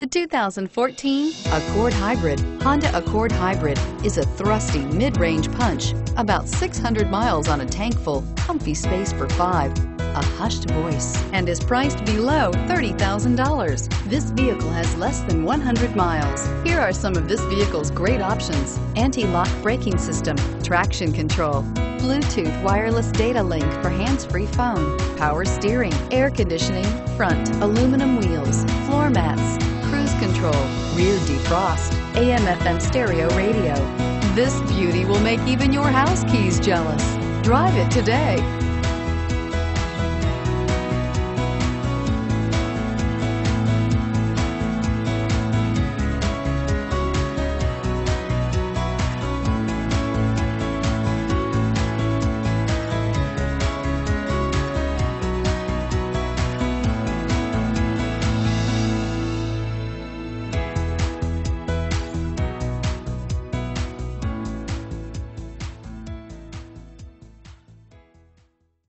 The 2014 Accord Hybrid. Honda Accord Hybrid is a thrusty mid-range punch, about 600 miles on a tank full, comfy space for five, a hushed voice, and is priced below $30,000. This vehicle has less than 100 miles. Here are some of this vehicle's great options. Anti-lock braking system, traction control, Bluetooth wireless data link for hands-free phone, power steering, air conditioning, front, aluminum rear defrost, AM FM stereo radio. This beauty will make even your house keys jealous. Drive it today.